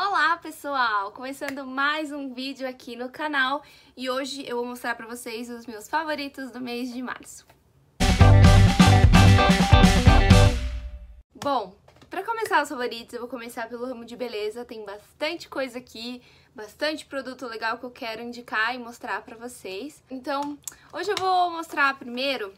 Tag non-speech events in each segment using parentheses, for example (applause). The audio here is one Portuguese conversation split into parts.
Olá pessoal, começando mais um vídeo aqui no canal e hoje eu vou mostrar pra vocês os meus favoritos do mês de março. Bom, pra começar os favoritos eu vou começar pelo ramo de beleza, tem bastante coisa aqui, bastante produto legal que eu quero indicar e mostrar pra vocês. Então, hoje eu vou mostrar primeiro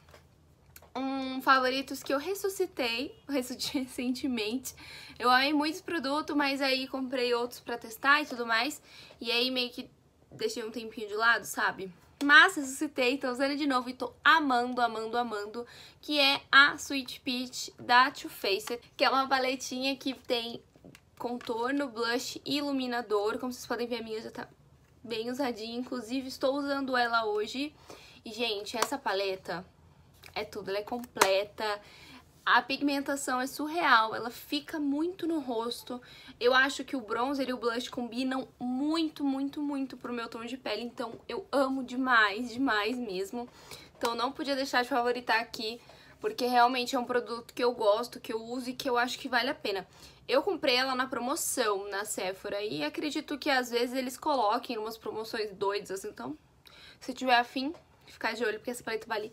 um favoritos que (laughs) eu ressuscitei recentemente. Eu amei muitos produtos, mas aí comprei outros pra testar e tudo mais. E aí meio que deixei um tempinho de lado, sabe? Mas ressuscitei, tô usando de novo e tô amando, amando, amando, que é a Sweet Peach da Too Faced, que é uma paletinha que tem contorno, blush e iluminador. Como vocês podem ver, a minha já tá bem usadinha, inclusive estou usando ela hoje. E, gente, essa paleta é tudo, ela é completa. A pigmentação é surreal, ela fica muito no rosto. Eu acho que o bronzer e o blush combinam muito, muito, muito pro meu tom de pele. Então eu amo demais, demais mesmo. Então não podia deixar de favoritar aqui, porque realmente é um produto que eu gosto, que eu uso e que eu acho que vale a pena. Eu comprei ela na promoção na Sephora e acredito que às vezes eles coloquem umas promoções doidas, então se tiver afim, ficar de olho, porque essa paleta vale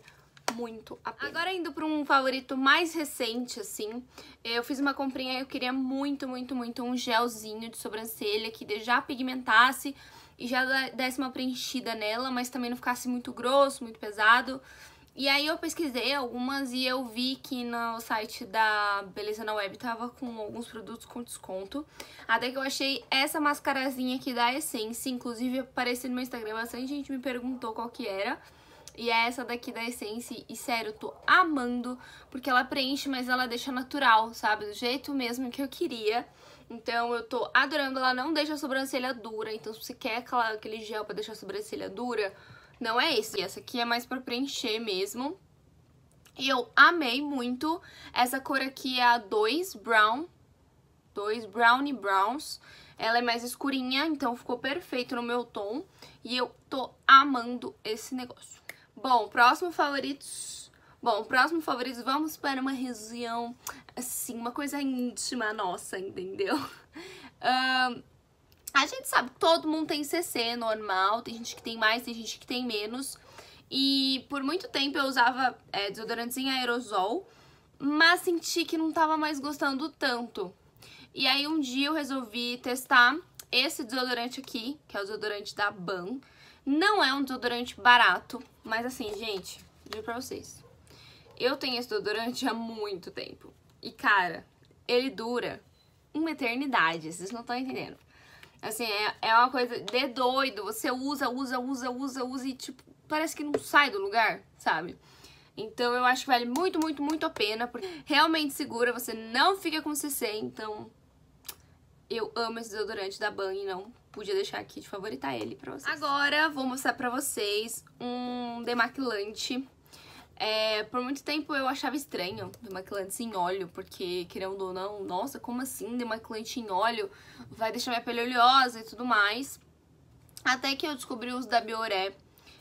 muito a pena. Agora indo para um favorito mais recente, assim, eu fiz uma comprinha e eu queria muito, muito, muito um gelzinho de sobrancelha que já pigmentasse e já desse uma preenchida nela, mas também não ficasse muito grosso, muito pesado. E aí eu pesquisei algumas e eu vi que no site da Beleza na Web tava com alguns produtos com desconto. Até que eu achei essa mascarazinha aqui da Essence, inclusive apareceu no meu Instagram, bastante gente me perguntou qual que era. E é essa daqui da Essence, e sério, eu tô amando, porque ela preenche, mas ela deixa natural, sabe? Do jeito mesmo que eu queria. Então eu tô adorando, ela não deixa a sobrancelha dura, então se você quer aquela, aquele gel pra deixar a sobrancelha dura, não é esse. Essa aqui é mais pra preencher mesmo. E eu amei muito. Essa cor aqui é a 2 Brown, 2 Brownie Browns. Ela é mais escurinha, então ficou perfeito no meu tom. E eu tô amando esse negócio. Bom, próximo favoritos. Bom, próximo favoritos, vamos para uma região, assim, uma coisa íntima nossa, entendeu? (laughs) A gente sabe que todo mundo tem CC normal, tem gente que tem mais, tem gente que tem menos. E por muito tempo eu usava é, desodorantes em aerosol, mas senti que não tava mais gostando tanto. E aí um dia eu resolvi testar esse desodorante aqui, que é o desodorante da Ban. Não é um desodorante barato, mas assim, gente, digo pra vocês. Eu tenho esse desodorante há muito tempo. E, cara, ele dura uma eternidade, vocês não estão entendendo. Assim, é, é uma coisa de doido. Você usa, usa, usa, usa, usa e, tipo, parece que não sai do lugar, sabe? Então eu acho que vale muito, muito, muito a pena, porque realmente segura, você não fica com CC, então eu amo esse desodorante da Ban não podia deixar aqui de favoritar ele pra vocês. Agora vou mostrar pra vocês um demaquilante. É, por muito tempo eu achava estranho demaquilante em óleo, porque, querendo ou não, nossa, como assim demaquilante em óleo? Vai deixar minha pele oleosa e tudo mais. Até que eu descobri os da Bioré,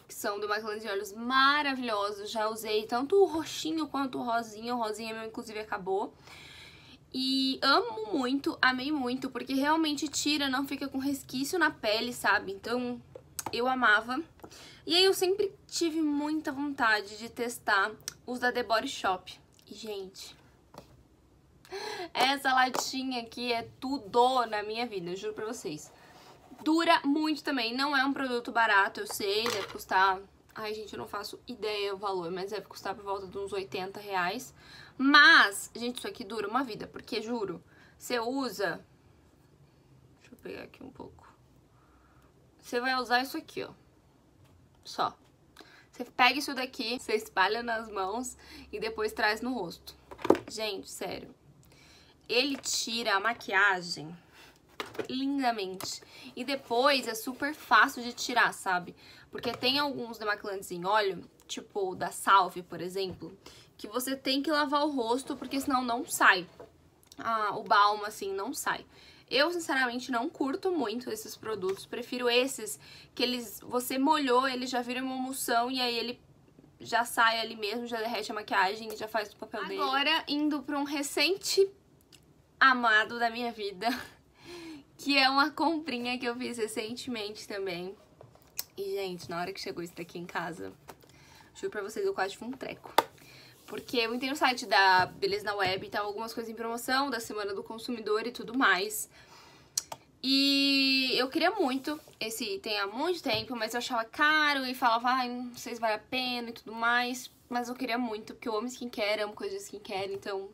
que são demaquilantes em óleos maravilhosos. Já usei tanto o roxinho quanto o rosinha. O rosinha meu, inclusive, acabou. E amo muito, amei muito, porque realmente tira, não fica com resquício na pele, sabe? Então, eu amava. E aí eu sempre tive muita vontade de testar os da The Body Shop. E, gente, essa latinha aqui é tudo na minha vida, juro pra vocês. Dura muito também, não é um produto barato, eu sei, deve custar... Ai, gente, eu não faço ideia o valor, mas deve custar por volta de uns 80 reais. Mas, gente, isso aqui dura uma vida, porque, juro, você usa... Deixa eu pegar aqui um pouco. Você vai usar isso aqui, ó. Só. Você pega isso daqui, você espalha nas mãos e depois traz no rosto. Gente, sério. Ele tira a maquiagem lindamente. E depois é super fácil de tirar, sabe? Porque tem alguns demaquilantes em óleo, tipo da Salve, por exemplo, que você tem que lavar o rosto, porque senão não sai. Ah, o balmo, assim, não sai. Eu, sinceramente, não curto muito esses produtos. Prefiro esses que eles você molhou, ele já vira uma emulsão e aí ele já sai ali mesmo, já derrete a maquiagem e já faz o papel Agora, dele. Agora, indo para um recente amado da minha vida, (laughs) que é uma comprinha que eu fiz recentemente também. E, gente, na hora que chegou isso daqui em casa, juro pra vocês, eu quase tive um treco. Porque eu entrei no site da Beleza na Web e tava algumas coisas em promoção, da Semana do Consumidor e tudo mais. E eu queria muito esse item há muito tempo, mas eu achava caro e falava, ai, não sei se vale a pena e tudo mais. Mas eu queria muito, porque eu amo skincare, amo coisas de skincare, então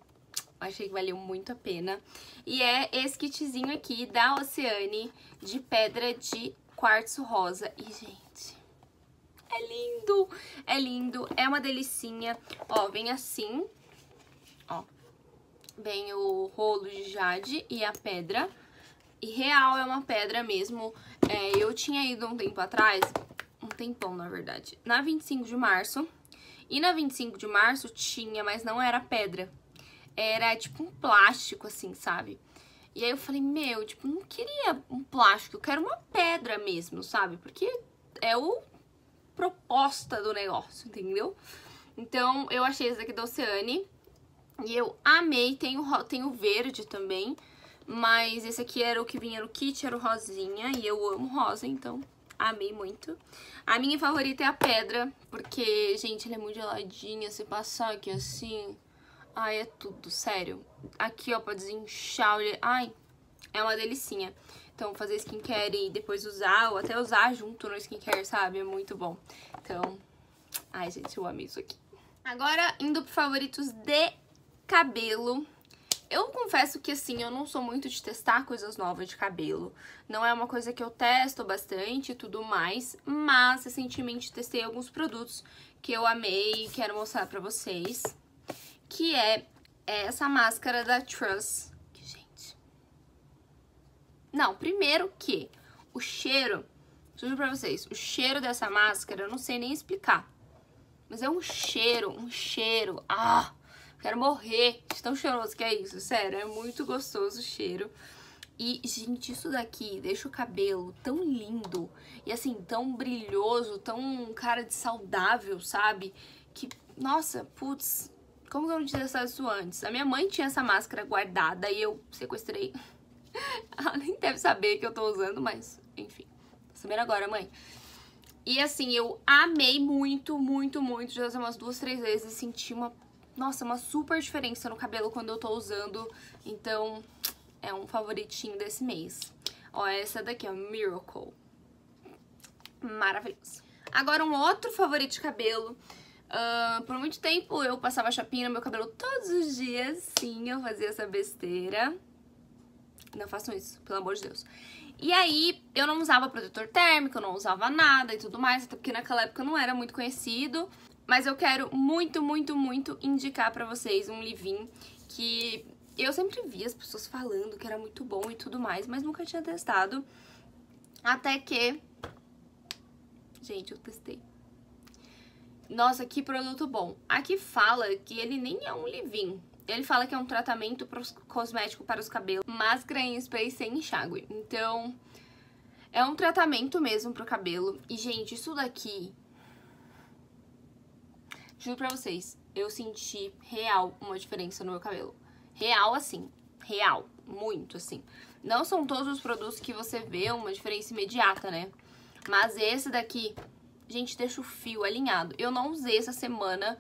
achei que valeu muito a pena. E é esse kitzinho aqui da Oceane de pedra de quartzo rosa. E, gente, é lindo! É lindo, é uma delicinha. Ó, vem assim, ó. Vem o rolo de jade e a pedra. E real é uma pedra mesmo. É, eu tinha ido um tempo atrás, um tempão na verdade, na 25 de março. E na 25 de março tinha, mas não era pedra. Era tipo um plástico assim, sabe? E aí eu falei, meu, tipo, não queria um plástico, eu quero uma pedra mesmo, sabe? Porque é o proposta do negócio, entendeu? Então, eu achei esse daqui da Oceane. E eu amei, tem o, tem o verde também. Mas esse aqui era o que vinha no kit, era o rosinha. E eu amo rosa, então amei muito. A minha favorita é a pedra, porque, gente, ela é muito geladinha. Se passar aqui assim... Ai, é tudo, sério. Aqui, ó, pra desinchar. Ai, é uma delicinha. Então, fazer skincare e depois usar, ou até usar junto no skincare, sabe? É muito bom. Então, ai, gente, eu amei isso aqui. Agora, indo pro favoritos de cabelo. Eu confesso que, assim, eu não sou muito de testar coisas novas de cabelo. Não é uma coisa que eu testo bastante e tudo mais, mas recentemente testei alguns produtos que eu amei e quero mostrar pra vocês que é essa máscara da Truss. Não, primeiro que o cheiro... Juro pra vocês, o cheiro dessa máscara eu não sei nem explicar. Mas é um cheiro, um cheiro... Ah! Quero morrer de tão cheiroso que é isso, sério. É muito gostoso o cheiro. E, gente, isso daqui deixa o cabelo tão lindo e, assim, tão brilhoso, tão cara de saudável, sabe? Que, nossa, putz, como que eu não tinha isso antes? A minha mãe tinha essa máscara guardada e eu sequestrei. (laughs) Ela nem deve saber que eu tô usando, mas enfim. Tá sabendo agora, mãe? E assim, eu amei muito, muito, muito. Já usei umas duas, três vezes e senti uma, nossa, uma super diferença no cabelo quando eu tô usando. Então, é um favoritinho desse mês. Ó, essa daqui, ó, Miracle. Maravilhoso. Agora, um outro favorito de cabelo Uh, por muito tempo eu passava chapinha no meu cabelo todos os dias. Sim, eu fazia essa besteira. Não façam isso, pelo amor de Deus. E aí, eu não usava protetor térmico, eu não usava nada e tudo mais, até porque naquela época não era muito conhecido. Mas eu quero muito, muito, muito indicar pra vocês um Livin que eu sempre vi as pessoas falando que era muito bom e tudo mais, mas nunca tinha testado. Até que... Gente, eu testei. Nossa, que produto bom. Aqui fala que ele nem é um leave-in. Ele fala que é um tratamento cosmético para os cabelos, máscara em spray sem enxágue. Então, é um tratamento mesmo pro cabelo. E, gente, isso daqui... Juro pra vocês, eu senti real uma diferença no meu cabelo. Real, assim. Real. Muito, assim. Não são todos os produtos que você vê uma diferença imediata, né? Mas esse daqui gente, deixa o fio alinhado. Eu não usei essa semana,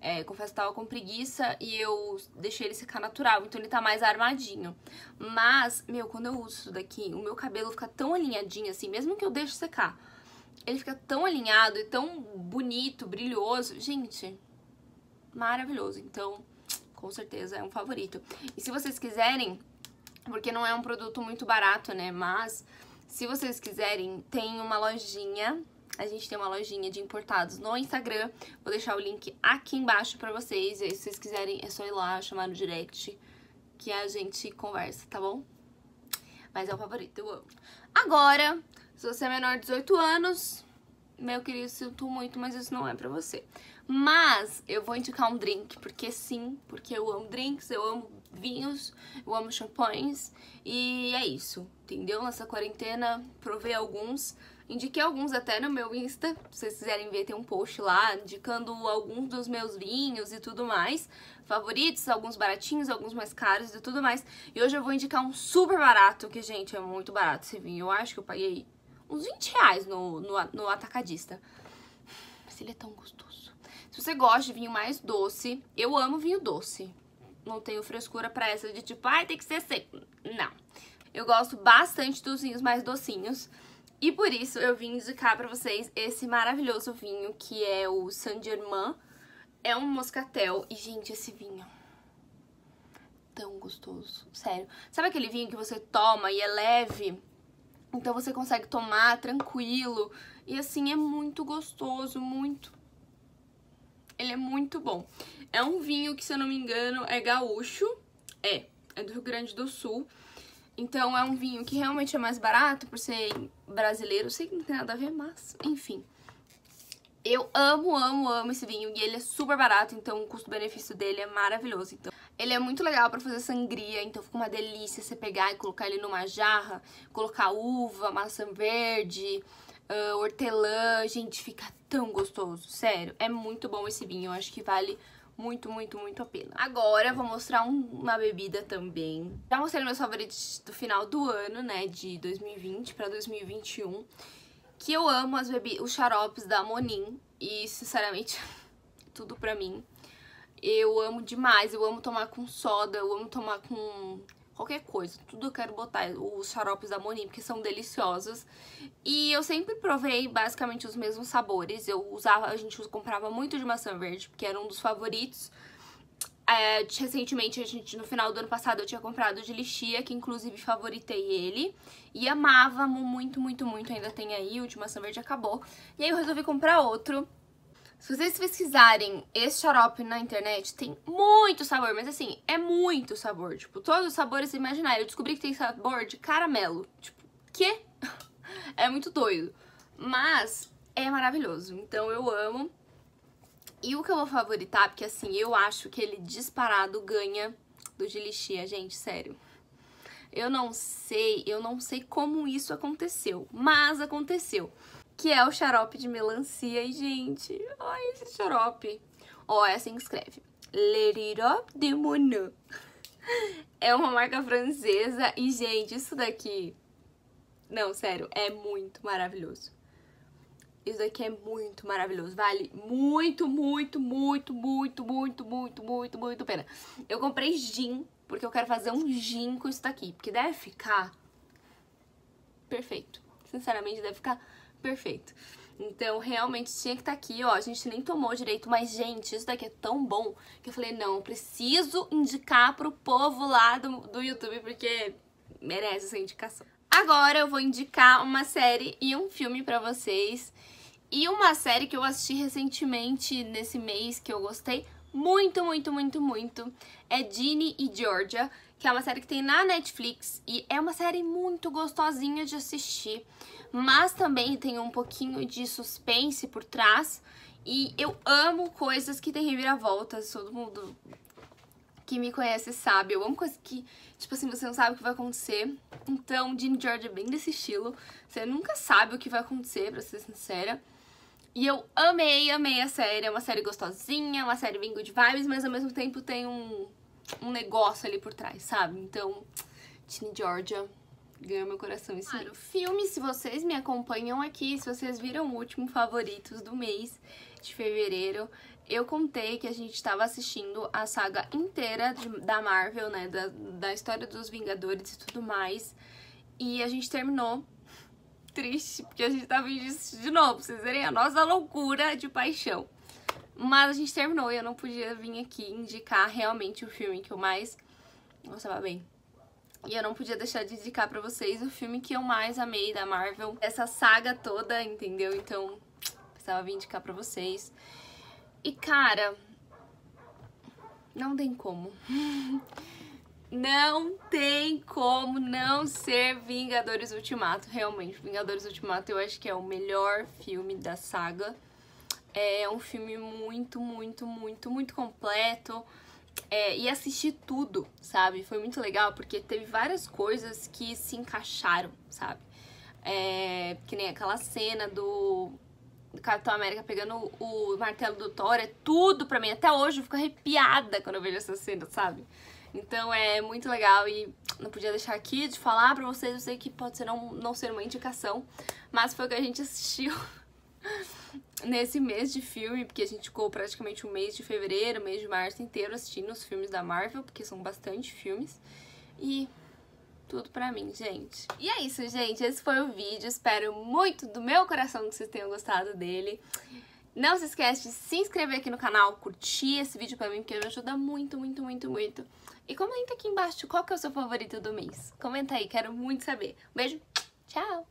é, confesso que tava com preguiça e eu deixei ele secar natural, então ele tá mais armadinho. Mas, meu, quando eu uso isso daqui, o meu cabelo fica tão alinhadinho assim, mesmo que eu deixe secar. Ele fica tão alinhado e tão bonito, brilhoso. Gente, maravilhoso. Então, com certeza é um favorito. E se vocês quiserem, porque não é um produto muito barato, né? Mas se vocês quiserem, tem uma lojinha a gente tem uma lojinha de importados no Instagram. Vou deixar o link aqui embaixo pra vocês. E aí, se vocês quiserem, é só ir lá, chamar no direct, que a gente conversa, tá bom? Mas é o favorito, eu amo. Agora, se você é menor de 18 anos, meu querido, sinto muito, mas isso não é pra você. Mas eu vou indicar um drink, porque sim, porque eu amo drinks, eu amo vinhos, eu amo champanhes e é isso, entendeu? Nessa quarentena provei alguns, indiquei alguns até no meu Insta, se vocês quiserem ver tem um post lá indicando alguns dos meus vinhos e tudo mais, favoritos, alguns baratinhos, alguns mais caros e tudo mais. E hoje eu vou indicar um super barato, que gente, é muito barato esse vinho, eu acho que eu paguei uns 20 reais no, no, no atacadista. Mas ele é tão gostoso. Se você gosta de vinho mais doce, eu amo vinho doce não tenho frescura pra essa de tipo, ai, ah, tem que ser seco. Não. Eu gosto bastante dos vinhos mais docinhos. E por isso eu vim indicar pra vocês esse maravilhoso vinho, que é o Saint-Germain. É um moscatel. E, gente, esse vinho... Tão gostoso. Sério. Sabe aquele vinho que você toma e é leve? Então você consegue tomar tranquilo. E assim, é muito gostoso, muito... Ele é muito bom. É um vinho que, se eu não me engano, é gaúcho. É, é do Rio Grande do Sul. Então é um vinho que realmente é mais barato por ser brasileiro. sei que não tem nada a ver, mas enfim. Eu amo, amo, amo esse vinho e ele é super barato, então o custo-benefício dele é maravilhoso. Então, ele é muito legal pra fazer sangria, então fica uma delícia você pegar e colocar ele numa jarra, colocar uva, maçã verde, uh, hortelã, gente, fica tão gostoso, sério. É muito bom esse vinho, eu acho que vale muito, muito, muito a pena. Agora vou mostrar um, uma bebida também. Já mostrei meus favoritos do final do ano, né, de 2020 pra 2021. Que eu amo as bebidas, os xaropes da Monin. E, sinceramente, (laughs) tudo pra mim. Eu amo demais, eu amo tomar com soda, eu amo tomar com qualquer coisa. Tudo eu quero botar os xaropes da Monin, porque são deliciosos. E eu sempre provei basicamente os mesmos sabores. Eu usava, a gente comprava muito de maçã verde, porque era um dos favoritos. É, recentemente, a gente, no final do ano passado, eu tinha comprado de lixia, que inclusive favoritei ele. E amava muito, muito, muito. Ainda tem aí, o de maçã verde acabou. E aí eu resolvi comprar outro. Se vocês pesquisarem esse xarope na internet, tem muito sabor, mas assim, é muito sabor. Tipo, todos os sabores imaginários. Eu descobri que tem sabor de caramelo. Tipo, que? (laughs) é muito doido. Mas é maravilhoso. Então eu amo. E o que eu vou favoritar, porque assim, eu acho que ele disparado ganha do de lixia, gente, sério. Eu não sei, eu não sei como isso aconteceu, mas aconteceu que é o xarope de melancia. E, gente, olha esse xarope. Ó, é assim que escreve. Lerirop de Monin. É uma marca francesa e, gente, isso daqui... Não, sério, é muito maravilhoso. Isso daqui é muito maravilhoso. Vale muito, muito, muito, muito, muito, muito, muito, muito pena. Eu comprei gin, porque eu quero fazer um gin com isso daqui. Porque deve ficar perfeito. Sinceramente, deve ficar perfeito. Então, realmente tinha que estar tá aqui, ó. A gente nem tomou direito, mas, gente, isso daqui é tão bom que eu falei, não, preciso indicar pro povo lá do, do YouTube, porque merece essa indicação. Agora eu vou indicar uma série e um filme pra vocês. E uma série que eu assisti recentemente, nesse mês, que eu gostei muito, muito, muito, muito, é Ginny e Georgia, que é uma série que tem na Netflix e é uma série muito gostosinha de assistir mas também tem um pouquinho de suspense por trás. E eu amo coisas que tem reviravoltas, todo mundo que me conhece sabe. Eu amo coisas que, tipo assim, você não sabe o que vai acontecer. Então, Ginny George é bem desse estilo. Você nunca sabe o que vai acontecer, pra ser sincera. E eu amei, amei a série. É uma série gostosinha, uma série bem good vibes, mas ao mesmo tempo tem um, um negócio ali por trás, sabe? Então, Ginny Georgia ganhou meu coração esse claro, mês. Filme, se vocês me acompanham aqui, se vocês viram o último favoritos do mês de fevereiro, eu contei que a gente estava assistindo a saga inteira de, da Marvel, né, da, da história dos Vingadores e tudo mais, e a gente terminou triste, porque a gente tava indo de novo, vocês verem a nossa loucura de paixão. Mas a gente terminou e eu não podia vir aqui indicar realmente o filme que eu mais gostava bem. E eu não podia deixar de indicar pra vocês o filme que eu mais amei da Marvel. Essa saga toda, entendeu? Então, precisava vir indicar pra vocês. E, cara, não tem como. (laughs) Não tem como não ser Vingadores Ultimato, realmente. Vingadores Ultimato eu acho que é o melhor filme da saga. É um filme muito, muito, muito, muito completo é, e assistir tudo, sabe? Foi muito legal porque teve várias coisas que se encaixaram, sabe? É, que nem aquela cena do, do Capitão América pegando o martelo do Thor, é tudo pra mim. Até hoje eu fico arrepiada quando eu vejo essa cena, sabe? Então é muito legal e não podia deixar aqui de falar pra vocês. Eu sei que pode ser não, não ser uma indicação, mas foi o que a gente assistiu (laughs) nesse mês de filme, porque a gente ficou praticamente um mês de fevereiro, mês de março inteiro assistindo os filmes da Marvel, porque são bastante filmes. E tudo pra mim, gente. E é isso, gente. Esse foi o vídeo. Espero muito do meu coração que vocês tenham gostado dele. Não se esquece de se inscrever aqui no canal, curtir esse vídeo pra mim, porque me ajuda muito, muito, muito, muito. E comenta aqui embaixo qual que é o seu favorito do mês. Comenta aí, quero muito saber. Um beijo, tchau!